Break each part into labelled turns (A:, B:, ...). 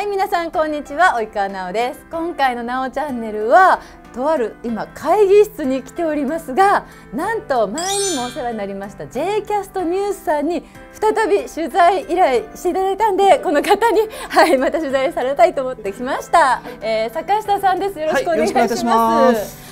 A: はい皆さんこんにちは及川奈緒です。今回のなおチャンネルはとある今会議室に来ておりますがなんと前にもお世話になりました J キャストニュースさんに再び取材依頼していただいたんでこの方にはいまた取材されたいと思ってきました、えー、坂下さんです。よろしくお願いします,、
B: はい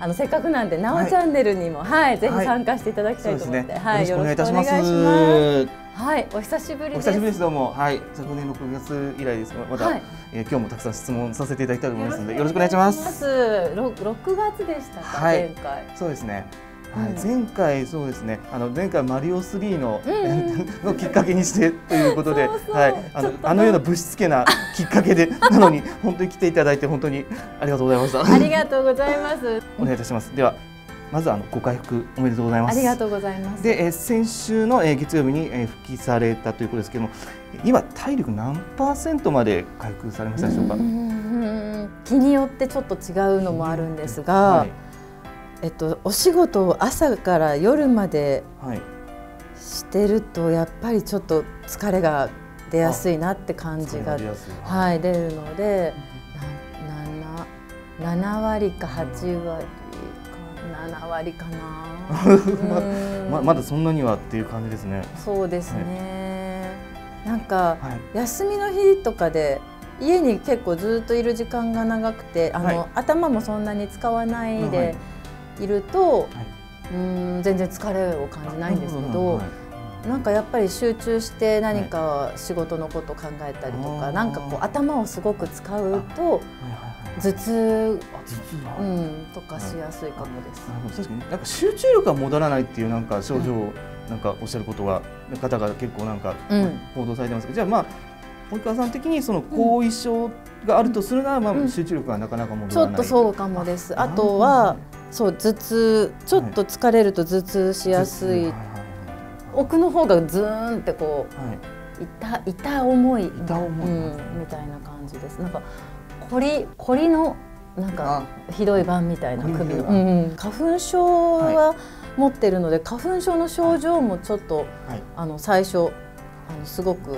A: あのせっかくなんで、なおチャンネルにも、はい、ぜひ参加していただきたいと思って、はい、
B: よろしくお願いいたします。
A: はい、お久しぶりです。
B: お久しぶりです。どうも、はい、昨年の9月以来です。また、はい、えー、今日もたくさん質問させていただきたいと思いますので、よろしくお願いします。
A: 六月でしたか、
B: はい、
A: 前回。
B: そうですね。はい、前回そうですね。あの前回マリオ3の、のきっかけにしてということで、はい、あのあのようなぶしつけなきっかけで なのに本当に来ていただいて本当にありがとうございました。
A: ありがとうございます。
B: お願いいたします。では。まずあのご回復おめでとうございます。
A: ありがとうございます。
B: で、え先週の、え月曜日に、え復帰されたということですけども、今体力何パーセントまで回復されましたでしょうか？
A: 日によってちょっと違うのもあるんですが、はい、えっとお仕事を朝から夜までしてるとやっぱりちょっと疲れが出やすいなって感じがはい出るので、な7割か8割。7割かな。
B: ままだそんなにはっていう感じですね。
A: そうですね、はい、なんか、はい、休みの日とかで家に結構ずっといる時間が長くてあの、はい、頭もそんなに使わないでいると、うん全然疲れを感じないんですけど。なんかやっぱり集中して何か仕事のこと考えたりとか、なんかこう頭をすごく使うと頭痛うんとかしやすいかもです。
B: 確かになんか集中力が戻らないっていうなんか症状をなんかおっしゃることが方が結構なんか報道されてますけど、じゃあまあ及川さん的にその後遺症があるとするならまあ集中力がなかなか戻
A: らない。ちょっとそうかもです。あとはそう頭痛ちょっと疲れると頭痛しやすい。奥の方がずーんってこう、痛痛重い。
B: 痛重い、
A: うん、みたいな感じです。なんかこりこりのなんかひどい版みたいな首の、うん、花粉症は持ってるので、花粉症の症状もちょっと、あの最初あのすごく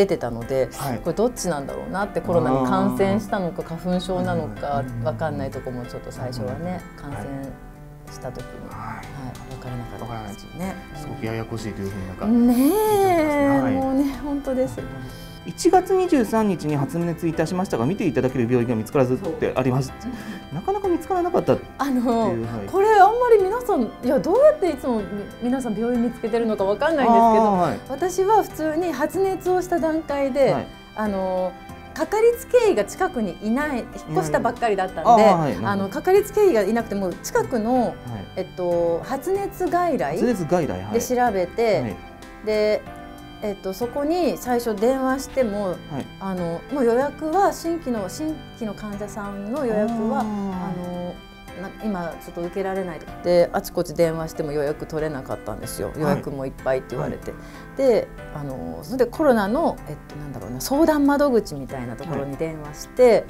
A: 出てたので、これどっちなんだろうなってコロナに感染したのか花粉症なのかわかんないとこもちょっと最初はね感染した時に、はい。分からなかったですね。
B: すごくややこしいというふうになんか
A: ねえ、もうね本当です。
B: 1月23日に発熱いたしましたが見ていただける病院が見つからずってあります。なかなか見つからなかった
A: あの、はい、これあんまり皆さんいやどうやっていつも皆さん病院見つけてるのかわかんないんですけど、はい、私は普通に発熱をした段階で、はい、あのかかりつけ医が近くにいない引っ越したばっかりだったんで、あのかかりつけ医がいなくても近くの、えっと発熱外来で調べて、でえっと、そこに最初電話しても、はい、あのもう予約は新規の新規の患者さんの予約はあの今ちょっと受けられないであちこち電話しても予約取れなかったんですよ。予約もいっぱいって言われて、はい、であのそれでコロナの、えっと、なんだろうな相談窓口みたいなところに電話して、はい、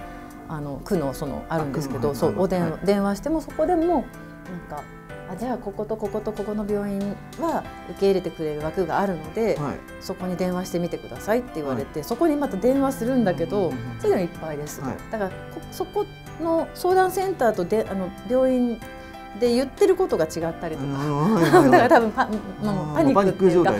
A: あの区のそのあるんですけどそうお電,、はい、電話してもそこでもなんかあじゃあこことこことここの病院は受け入れてくれる枠があるので、はい、そこに電話してみてくださいって言われて、はい、そこにまた電話するんだけど、それでもいっぱいです、はい、だからそこの相談センターとであの病院で言ってることが違ったりとか、だから多分パパニックっていうか、は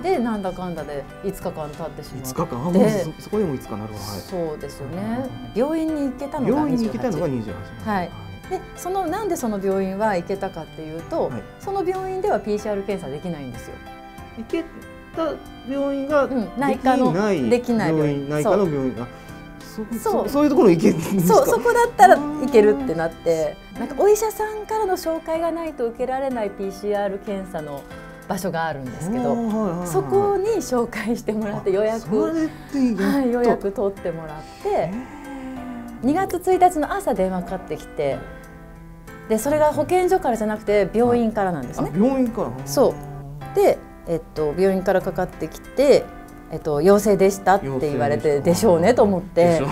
A: い、でなんだかんだで5日間経ってしまって
B: 5日間？でそこでも5日なるほど、
A: そうですよね。病院に行けたのが
B: 病院に行けたのが28
A: はいでそのなんでその病院は行けたかっていうと、はい、その病院では PCR 検査できないんですよ。
B: 行けた病院が、うん、
A: 内科のできない。病
B: 院。内科の病院。がそう。そういうところ行け
A: そうそこだったら行けるってなって。なんかお医者さんからの紹介がないと受けられない PCR 検査の場所があるんですけど、そこに紹介してもらって予約。はい予約取ってもらって。2月1日の朝電話かかってきてでそれが保健所からじゃなくて病院からなんですね。
B: 病院から。
A: そう。で、えっと、病院からかかってきてえっと、陽性でしたって言われてでしょうねと思って。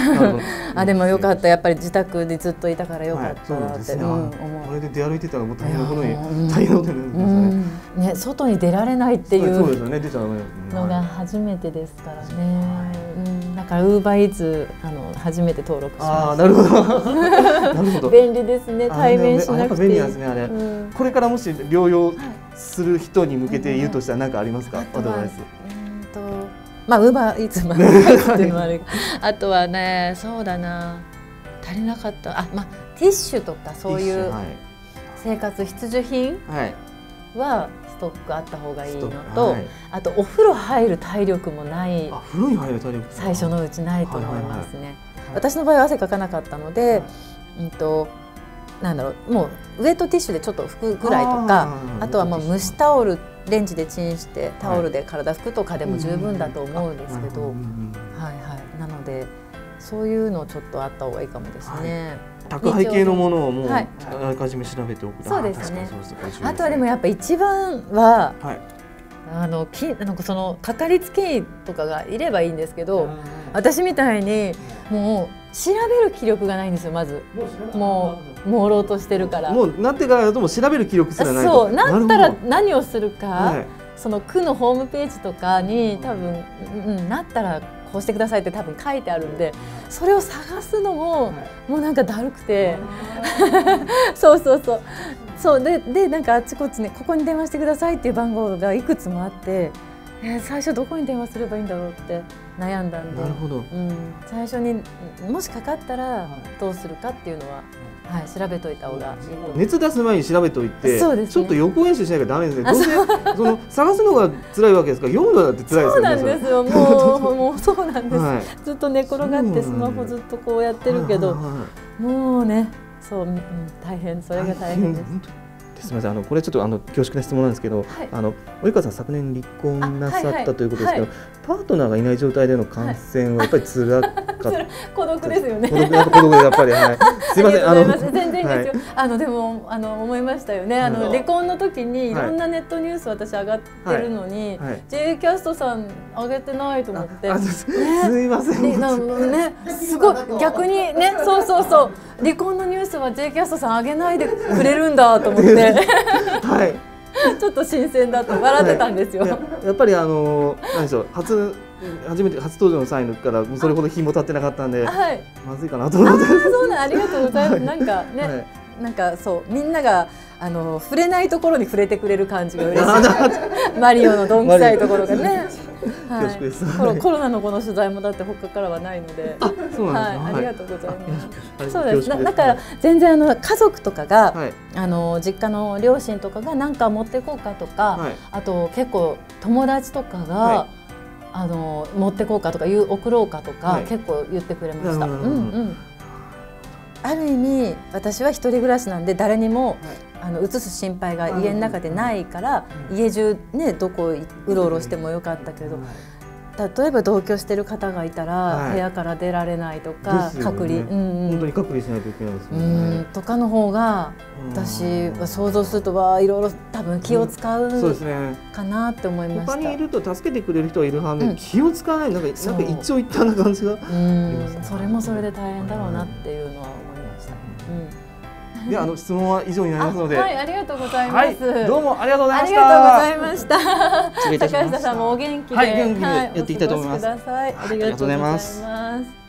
A: あでも。よかった。やっぱり自宅でずっといたからよかったなって、
B: はいね。うん、これで出歩いてたらもう大変なことに大変なことになりね,、
A: ね外に出られないっていう
B: の
A: が初めてですからね、うん、だからウーバーイーツあの初めて登録しました。
B: あなるほど。なるほど。
A: 便利ですね対面しなくて。
B: 便利ですねあれ、これからもし療養する人に向けて言うとしたら何かありますか、アドバイス。
A: とまあウーバーイーツもあ とはねそうだな。足りなかった。あまあティッシュとかそういう生活必需品はストックあった方がいいのと、はい、あとお風呂入る体力もない
B: 風呂に入る体力
A: 最初のうちないと思いますね。私の場合は汗かかなかったので、うんとなんだろうもうウエットティッシュでちょっと拭くぐらいとかあとはもう蒸しタオルレンジでチンしてタオルで体拭くとかでも十分だと思うんですけど、はいはい。なのでそういうのちょっとあった方がいいかもですね。
B: 宅配系のものをもうあらかじめ調べておく。
A: そうですね。あとはでもやっぱ一番は、はい、あのきなんかそのかかりつけ医とかがいればいいんですけど、私みたいにもう調べる気力がないんですよまず。もう朦朧としてるから。
B: もうなってからだとも調べる記録すらない。
A: そう。なったら何をするか、はい、その区のホームページとかに多分、うん、なったらこうしてくださいって多分書いてあるんでそれを探すのも、もうなんかだるくて。そうそうそう。そうででなんかあっちこっちねここに電話してくださいっていう番号がいくつもあって。えー、最初どこに電話すればいいんだろうって悩んだんで
B: なるほど、う
A: ん、最初にもしかかったらどうするかっていうのははい、調べといた方が
B: 熱出す前に調べといて、ね、ちょっと予行演習しなきゃダメですね。どうせその探すのが辛いわけですから読むのだって辛いですよね。そう
A: なんですよ。もうもうそうなんです、はい、ずっと寝転がってスマホずっとこうやってるけど、もうね、そう、うん、大変それが大変です。
B: すみませんあのこれちょっとあの恐縮な質問なんですけど、はい、あの及川さん昨年離婚なさったということですけど、はいはい、パートナーがいない状態での感染はやっぱり辛かった、
A: 孤独ですよね。
B: 孤独孤独やっぱりはい。すみません
A: あの全然ですよ、あのでもあの思いましたよね。あの離婚の時にい。ろんなネットニュース私上がってるのに、はい。J キャストさん上げてないと思って、ね、
B: すみません。
A: ねすごい。逆にねそうそうそう。離婚のニュースは J キャストさん上げないでくれるんだと思ってはいちょっと新鮮だと笑ってたんですよ。はい、
B: ややっぱりあの何でしょう初初めて初登場の際からそれほど日も経ってなかったんで、はい、まずいかなと思って。
A: そうなんありがとうございます。なんかね、はい、なんかそうみんながあの触れないところに触れてくれる感じが嬉しい。マリオのどんくさいところがね。
B: 恐縮です、
A: コロコロナのこの取材もだって他からはないので、
B: あ、そう
A: なんです、はい、ありがとうございます。そうです。だから全然あの家族とかが、はい、あの実家の両親とかが何か持っていこうかとか、はい、あと結構友達とかが、あの持ってこうかとかいう送ろうかとか、結構言ってくれました。うんうん。ある意味私は一人暮らしなんで誰にも、あの移す心配が家の中でないから、家中ねどこうろうろしてもよかったけど。例えば同居してる方がいたら、部屋から出られないとか、隔離、
B: うん本当に隔離しないといけないですね。
A: とかの方が私は想像するとはいろいろ多分気を使うかなって思いました。
B: 他にいると助けてくれる人はいる反面、気を使わない。なんかなんか一長一短な感じが、うん、
A: それもそれで大変だろうなっていう
B: であの質問は以上になりますので、
A: はい、ありがとうございます、
B: はい、どうもありがとうございました。
A: ありがとうございました。高下さんもお元気で、
B: はい、元気でやっていきたいと思います。
A: ありがとうございます。